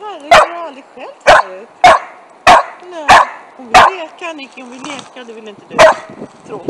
Herregud, jag har aldrig skällt förut. Nej, hon vill leka Nicky, hon vill leka, det vill inte du. Tråkigt.